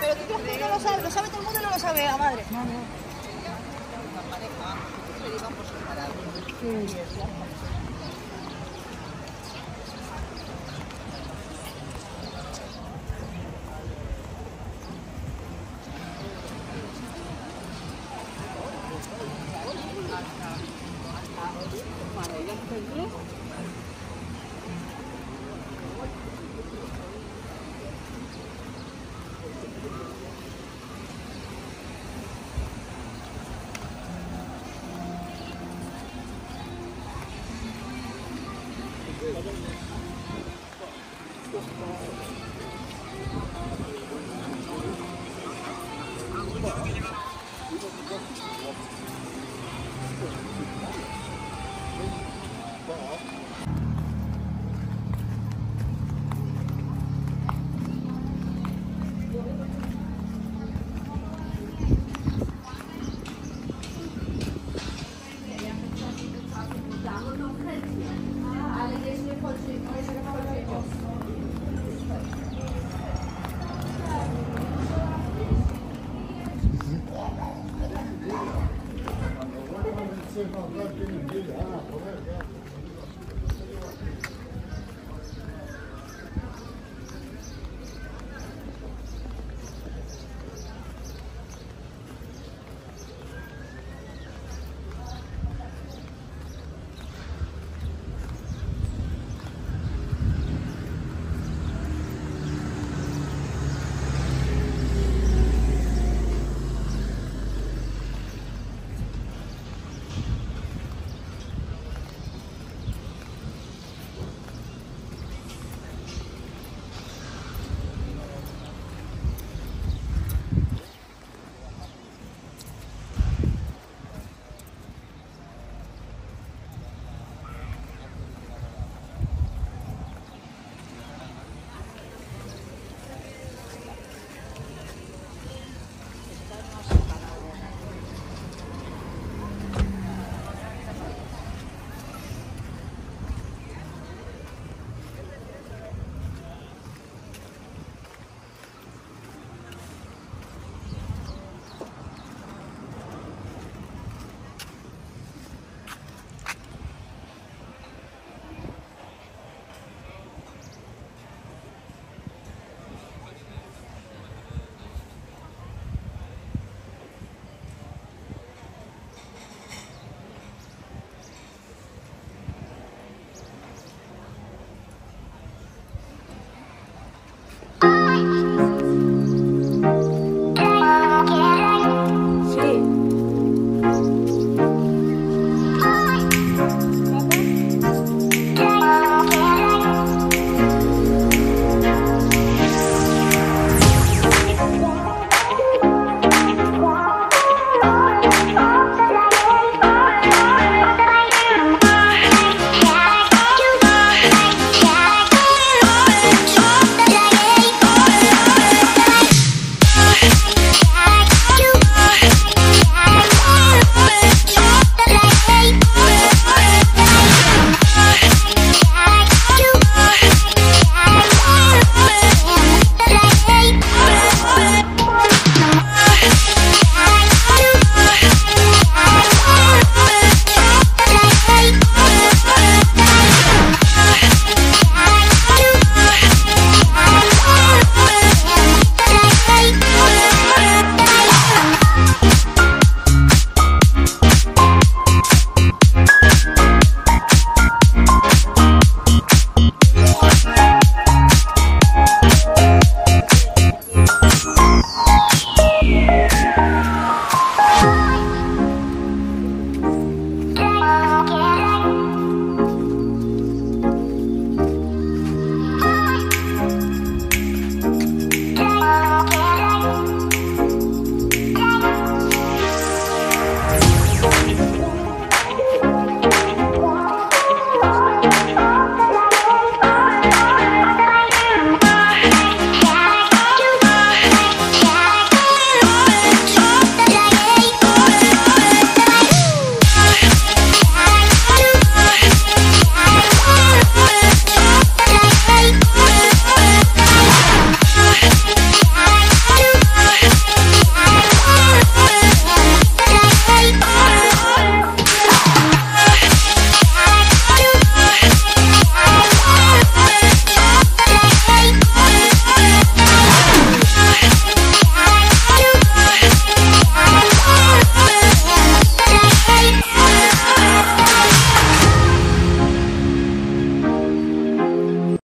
Pero tú crees que no lo sabe, lo sabe todo el mundo y no lo sabe la madre. No, no que iban. Sí. ちょっと。